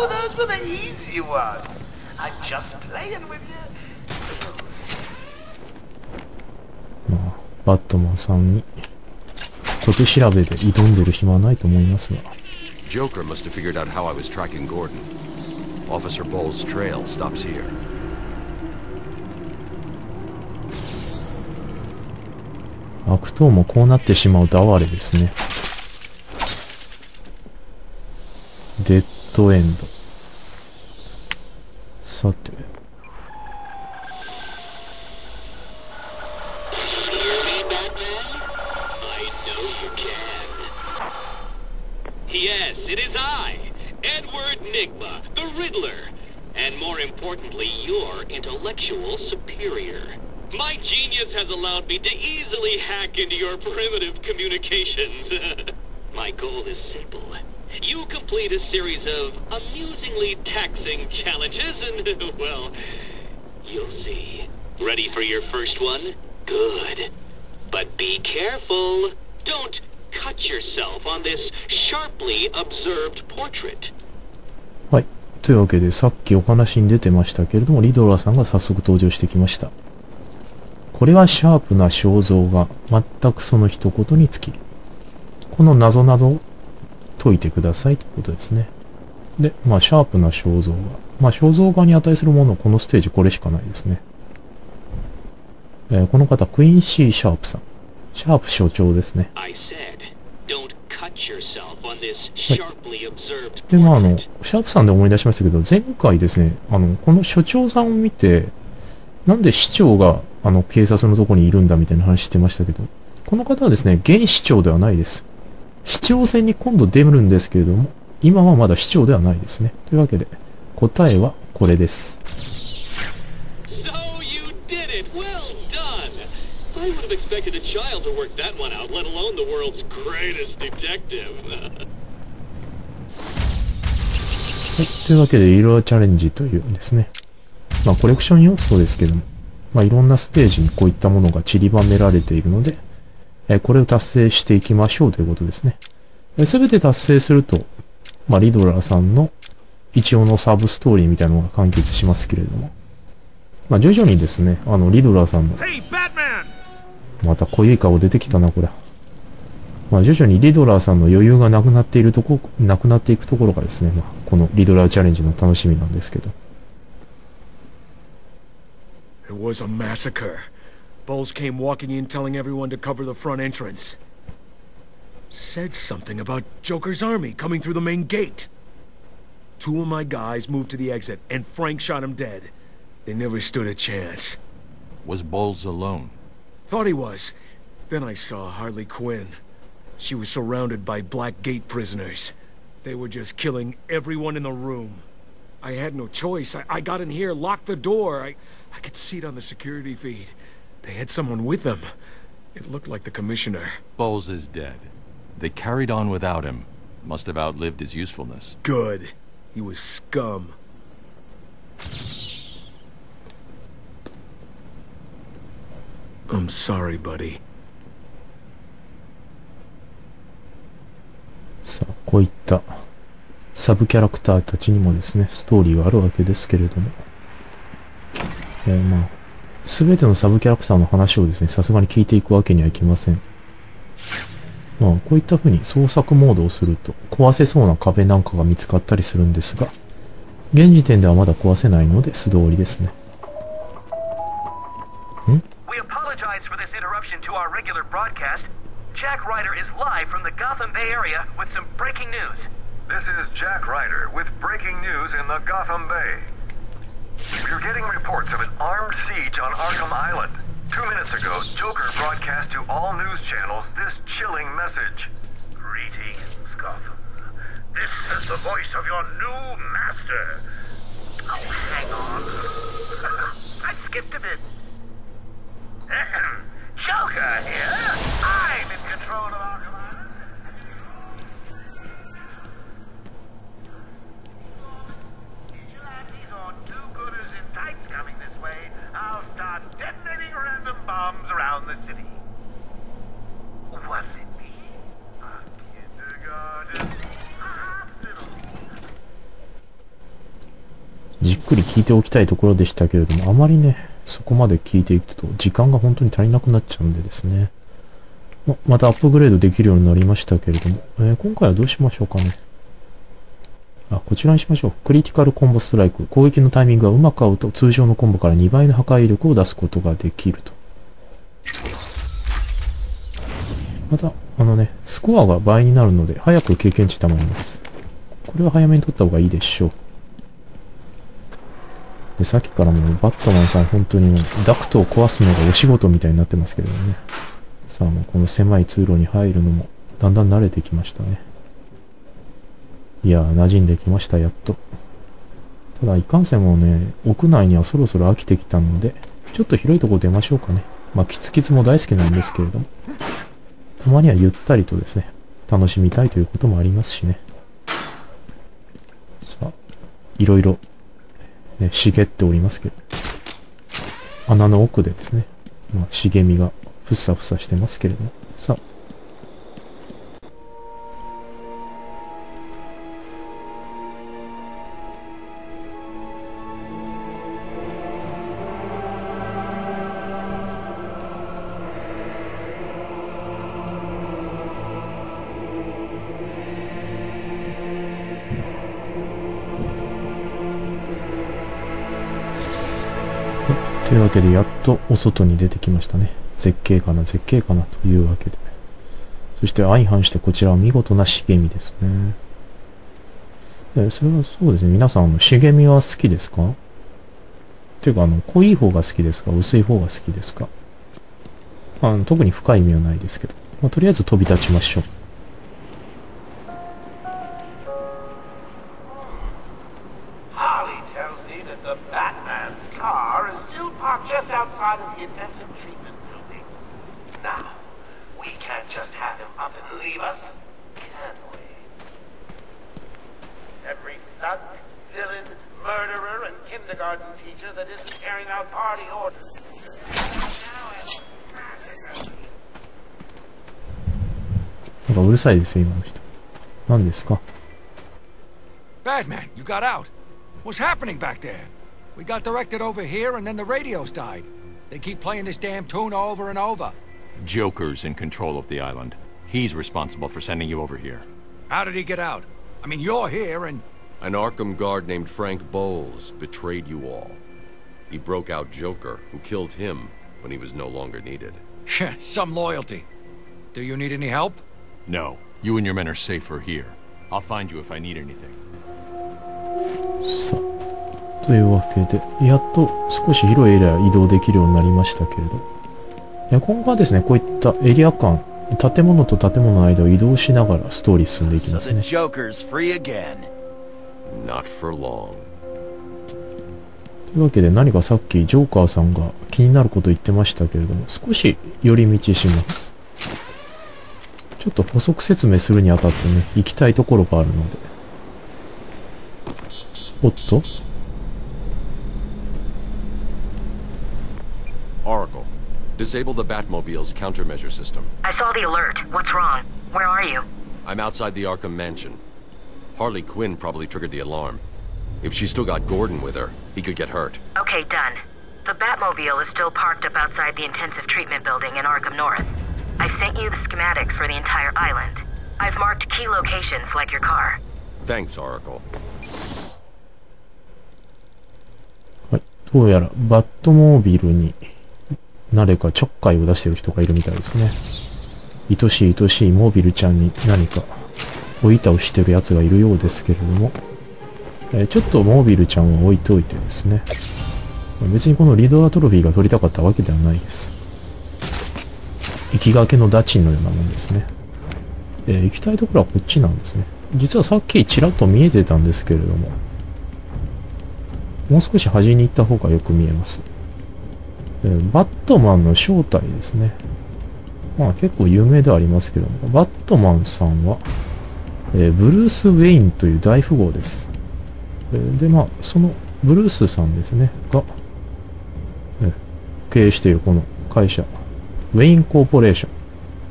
Oh, those were the easy ones. I'm just playing with you. まあ、バットマンさんに、小手調べで挑んでる暇はないと思いますが。Joker must have figured out how I was tracking Gordon. Officer Bowles' trail stops here. 悪党もこうなってしまうと哀れですね。デッドエンド。さて。 Hear me, Batman? I know you can. Yes, it is I, Edward Nigma, the Riddler. And more importantly, your intellectual superior. My genius has allowed me to easily hack into your primitive communications. My goal is simple. You complete a series of amusingly taxing challenges, and, well, you'll see. Ready for your first one? Good. But be careful. Don't cut yourself on this sharply observed portrait. はい。というわけで、さっきお話に出てましたけれども、リドラーさんが早速登場してきました。これはシャープな肖像画。全くその一言につき。この謎々解いてくださいということですね。で、まあ、シャープな肖像画。まあ、肖像画に値するもの、このステージこれしかないですね。えーこの方、クイーンシー・シャープさん。シャープ所長ですね。Sharply observed で、まあ、あの.シャープさんで思い出しましたけど、前回ですね、あの、この所長さんを見て、なんで市長が、あの、警察のとこにいるんだみたいな話してましたけど、この方はですね、現市長ではないです。市長選に今度出るんですけれども、今はまだ市長ではないですね。というわけで、答えはこれです。はい。というわけで、いろいろチャレンジというんですね。まあ、コレクション要素ですけども、まあ、いろんなステージにこういったものが散りばめられているので、えーこれを達成していきましょうということですね。すべて達成すると、まあ、リドラーさんの一応のサブストーリーみたいなのが完結しますけれども、まあ、徐々にですね、あの、リドラーさんの!また濃い顔出てきたな、これ。まあ、徐々にリドラーさんの余裕がなくなっているとこ、なくなっていくところがですね、まあ、このリドラーチャレンジの楽しみなんですけど。It was a massacre. Bowles came walking in telling everyone to cover the front entrance. Said something about Joker's army coming through the main gate. Two of my guys moved to the exit, and Frank shot him dead. They never stood a chance. Was Bowles alone? Thought he was. Then I saw Harley Quinn. She was surrounded by Black Gate prisoners. They were just killing everyone in the room. I had no choice. I, I got in here, locked the door. I, I could see it on the security feed. They had someone with them. It looked like the commissioner. Bowles is dead. They carried on without him. Must have outlived his usefulness. Good. He was scum. I'm sorry, buddy. さあ、こういったサブキャラクターたちにもですね、ストーリーがあるわけですけれども。えーまあ、 全てのサブキャラクターの話をですね、さすがに聞いていくわけにはいきません。まあ、こういったふうに創作モードをすると壊せそうな壁なんかが見つかったりするんですが、現時点ではまだ壊せないので素通りですね。うん We're getting reports of an armed siege on Arkham Island. Two minutes ago, Joker broadcast to all news channels this chilling message. Greetings, Gotham. This is the voice of your new master. Oh, hang on. I skipped a bit. ておきたいところでしたけれども、あまりね、そこまで聞いていくと時間が本当に足りなくなっちゃうんでですね。ままたアップグレードできるようになりましたけれども、えー今回はどうしましょうかね。あ、こちらにしましょう。クリティカルコンボストライク。攻撃のタイミングがうまく合うと通常のコンボから2倍の破壊力を出すことができると。また、あのね、スコアが倍になるので、早く経験値貯まります。これは早めに取った方がいいでしょう。で、さっきからもうバットマンさん本当にダクトを壊すのがお仕事みたいになってますけどね。さあもうこの狭い通路に入るのもだんだん慣れてきましたね。いやー、馴染んできました、やっと。ただ、いかんせんもね、屋内にはそろそろ飽きてきたので、ちょっと広いとこ出ましょうかね。まあ、キツキツも大好きなんですけれども。たまにはゆったりとですね、楽しみたいということもありますしね。さあ、いろいろ、ね、茂っておりますけど。穴の奥でですね、まあ、茂みがふさふさしてますけれども。さあ、というわけで、やっとお外に出てきましたね。絶景かな、絶景かな、というわけで。そして相反してこちらは見事な茂みですね。えそれはそうですね。皆さん、の茂みは好きですか？っていうか、あの、濃い方が好きですか？薄い方が好きですか？あの特に深い意味はないですけど。まあ、とりあえず飛び立ちましょう。さいですよ、今の人。何ですか Batman, you got out. What's happening back there? We got directed over here and then the radios died. They keep playing this damn tune over and over. Joker's in control of the island. He's responsible for sending you over here. How did he get out? I mean, you're here and. An Arkham guard named Frank Bowles betrayed you all. He broke out Joker, who killed him when he was no longer needed. Some loyalty. Do you need any help? No, you and your men are safer here. I'll find you if I need anything. さあ。というわけで、やっと少し広いエリア移動できるようになりましたけれど。いや今後はですね、こういったエリア間、建物と建物の間を移動しながらストーリー進んでいき So ます the ね。Joker's free again. Not for long. というわけで何かさっきジョーカーさんが気になること言ってましたけれども、少し寄り道します。ちょっと補足説明するにあたってね、行きたいところがあるので。おっと Oracle, disable the Batmobile's countermeasure system. I saw the alert. What's wrong? Where are you? I'm outside the Arkham Mansion. Harley Quinn probably triggered the alarm. If she still got Gordon with her, he could get hurt. Okay, done. The Batmobile is still parked up outside the intensive treatment building in Arkham North. I sent you the schematics for the entire island. I've marked key locations like your car. Thanks, Oracle. はい。どうやら、バットモービルに、誰かちょっかいを出してる人がいるみたいですね。愛しい愛しいモービルちゃんに何か、お板をしてる奴がいるようですけれども、えーちょっとモービルちゃんは置いておいてですね。別にこのリドラトロフィーが取りたかったわけではないです。行きがけのダチンのようなもんですね。えー行きたいところはこっちなんですね。実はさっきちらっと見えてたんですけれども、もう少し端に行った方がよく見えます。えーバットマンの正体ですね。まあ結構有名ではありますけども、バットマンさんは、えーブルース・ウェインという大富豪です。えーで、まあ、そのブルースさんですね、が、えー経営しているこの会社、ウェインコーポレーション。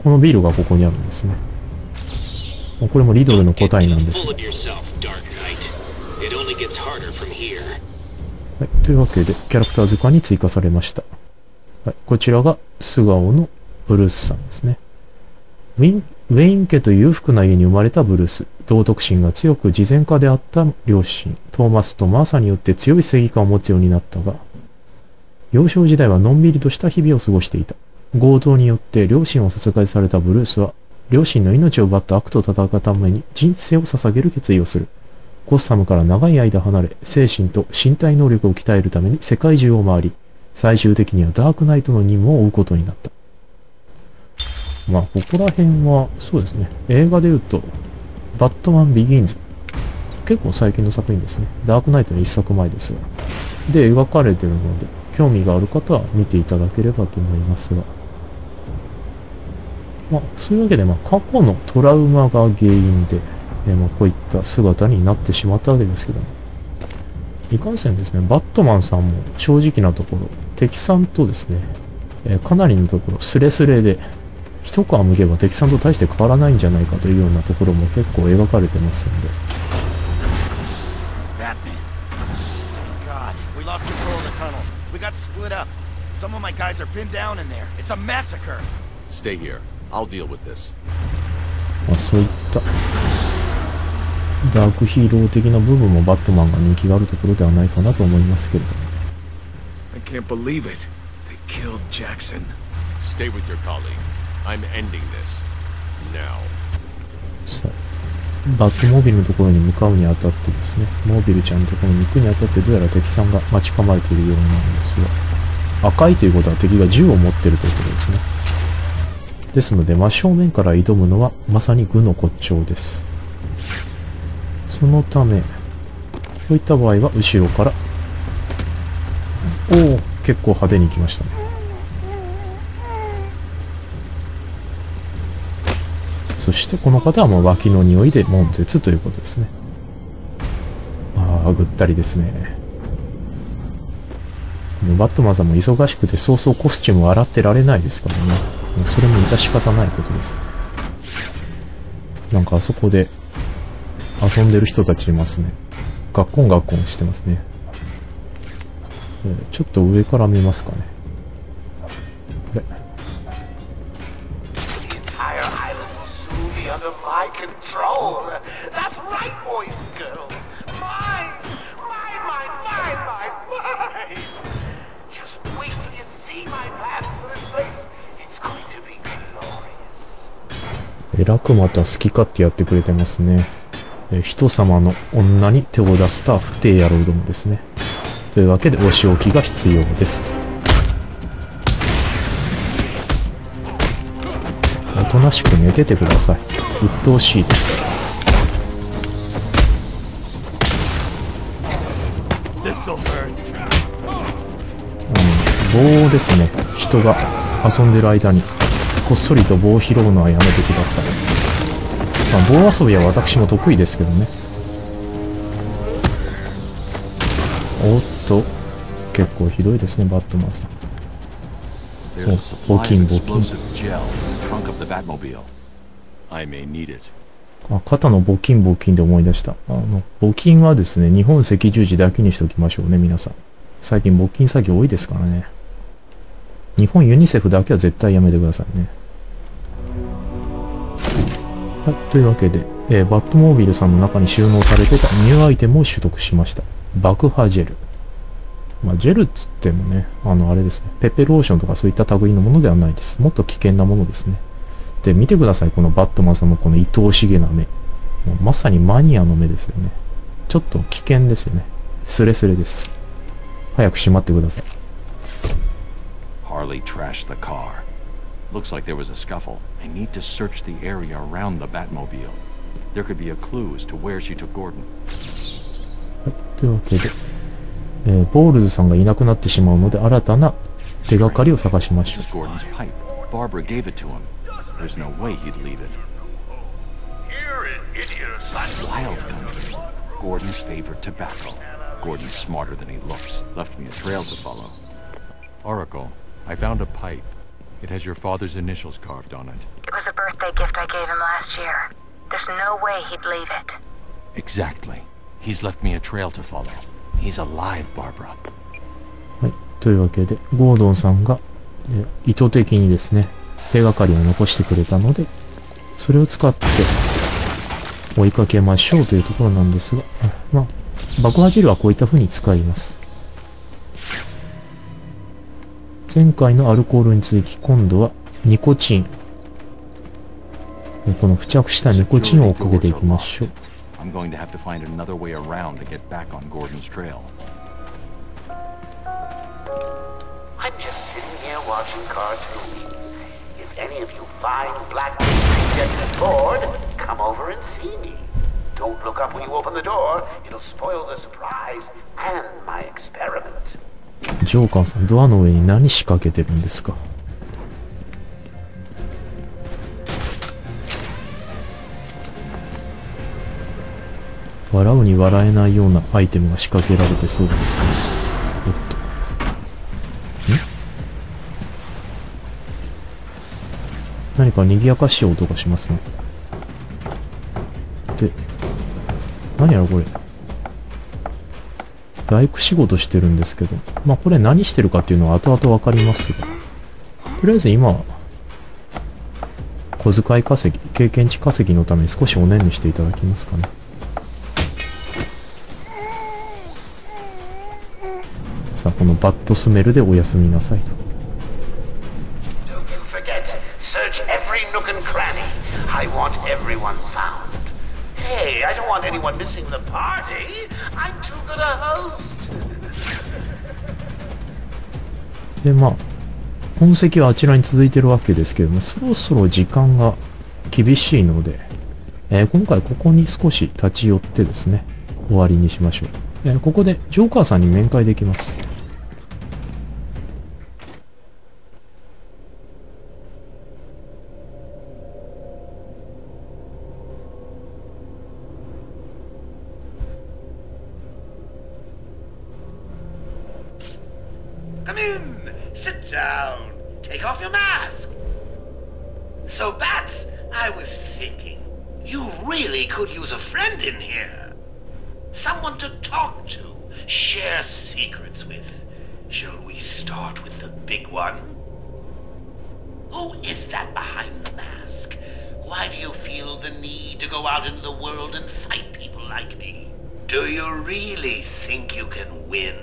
このビルがここにあるんですね。まあこれもリドルの答えなんです.はい、というわけで、キャラクター図鑑に追加されました。はい、こちらが素顔のブルースさんですね。ウィン、ウェイン家という裕福な家に生まれたブルース。道徳心が強く慈善家であった両親、トーマスとマーサによって強い正義感を持つようになったが、幼少時代はのんびりとした日々を過ごしていた。強盗によって両親を殺害されたブルースは、両親の命を奪った悪と戦うために人生を捧げる決意をする。ゴッサムから長い間離れ、精神と身体能力を鍛えるために世界中を回り、最終的にはダークナイトの任務を負うことになった。まあ、ここら辺は、そうですね。映画で言うと、バットマンビギンズ。結構最近の作品ですね。ダークナイトの一作前ですが。で、描かれてるので、興味がある方は見ていただければと思いますが。まあ、そういうわけで、まあ、過去のトラウマが原因で、えーまあ、こういった姿になってしまったわけですけども。いかんせんですね、バットマンさんも正直なところ、敵さんとですね、えーかなりのところ、スレスレで、一皮むけば敵さんと大して変わらないんじゃないかというようなところも結構描かれてますんで。Some of my guys are pinned down in there. It's a massacre. Stay here. I'll deal with this. まあ、そういった、ダークヒーロー的な部分もバットマンが人気があるところではないかなと思いますけれども。I can't believe it. They killed Jackson. Stay with your colleague. I'm ending this. Now. さあバットモービルのところに向かうにあたってですね、モービルちゃんのところに行くにあたってどうやら敵さんが待ち構えているようなんですが、赤いということは敵が銃を持っているということですね。ですので、真正面から挑むのはまさに愚の骨頂です。そのため、こういった場合は後ろから、おお、結構派手に行きましたね。そしてこの方はもう脇の匂いで悶絶ということですね。ああ、ぐったりですね。もうバットマンさんも忙しくてそうそうコスチュームを洗ってられないですからね。もそれも致し方ないことです。なんかあそこで遊んでる人たちいますね。学校コンガしてますね。ちょっと上から見ますかね。えらくまた好き勝手やってくれてますね。え人様の女に手を出すた不定野郎どもですね。というわけでお仕置きが必要ですと。おとなしく寝ててください。鬱陶しいです。うん棒ですね。人が遊んでる間に、こっそりと棒を拾うのはやめてください。まあ、棒遊びは私も得意ですけどね。おっと、結構ひどいですね、バットマンさん。Oh, Batmobile. I may need it. あ、肩の募金募金で思い出した。あの、募金はですね、日本赤十字だけにしておきましょうね、皆さん。最近募金詐欺多いですからね。日本ユニセフだけは絶対やめてくださいね。はい、というわけで、えーバットモービルさんの中に収納されてたニューアイテムを取得しました。爆破ジェル。まあ、ジェルっつってもね、あの、あれですね、ペペローションとかそういった類のものではないです。もっと危険なものですね。で、見てください、このバットマンさんのこの愛おしげな目。もうまさにマニアの目ですよね。ちょっと危険ですよね。スレスレです。早くしまってください。Harley trashed the car. Looks like there was a scuffle. I need to search the area around the Batmobile. There could be a clue as to where she took Gordon. というわけで、えーボールズさんがいなくなってしまうので、新たな手がかりを探しまし This ょ is Gordon's pipe. Barbara gave it to him. There's no way he'd leave it. Here in Indian Wild country. Gordon's favorite tobacco. Gordon's smarter than he looks. Left me a trail to follow. Oracle, I found a pipe. It has your father's initials carved on it. It was a birthday gift I gave him last year. There's no way he'd leave it. Exactly. He's left me a trail to follow. He's alive, Barbara. はい。というわけで、ゴードンさんが、え意図的にですね、手がかりを残してくれたので、それを使って追いかけましょうというところなんですが、まあ、爆破汁はこういった風に使います。前回のアルコールに続き、今度はニコチン。この付着したニコチンを追っかけていきましょう。I'm going to have to find another way around to get back on Gordon's trail. I'm just sitting here watching cartoons. If any of you fine black people get bored, come over and see me. Don't look up when you open the door. It'll spoil the surprise and my experiment. ジョーカーさん、ドアの上に何仕掛けてるんですか？笑うに笑えないようなアイテムが仕掛けられてそうですね。おっと。ん？何か賑やかしい音がしますね。で、何やろこれ？大工仕事してるんですけど、まあこれ何してるかっていうのは後々わかりますが、とりあえず今、小遣い稼ぎ、経験値稼ぎのために少しおねんねしていただきますかね。さあ、このバッドスメルでおやすみなさいと。Don't you forget, search every nook and cranny. I want everyone found. Hey, I don't want anyone missing the party. I'm too good a host. で、まあ、痕跡はあちらに続いてるわけですけども、そろそろ時間が厳しいので、えー今回ここに少し立ち寄ってですね、終わりにしましょう。えーここでジョーカーさんに面会できます。Come in. Sit down. Take off your mask. So, Bats, I was thinking, you really could use a friend in here. Someone to talk to, share secrets with. Shall we start with the big one? Who is that behind the mask? Why do you feel the need to go out into the world and fight people like me? Do you really think you can win?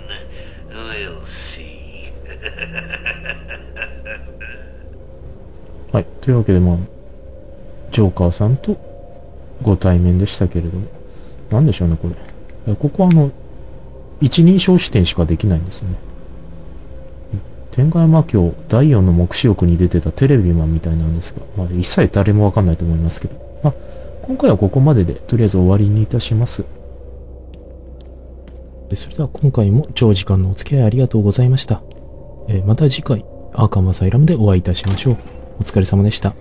We'll see. はい。というわけで、まあ、ジョーカーさんとご対面でしたけれども、なんでしょうね、これ。ここはあの、一人称視点しかできないんですね。天外魔境第4の目視録に出てたテレビマンみたいなんですが、まあ、一切誰もわかんないと思いますけど、まあ、今回はここまでで、とりあえず終わりにいたします。それでは今回も長時間のお付き合いありがとうございました。えーまた次回、アーカムサイラムでお会いいたしましょう。お疲れ様でした。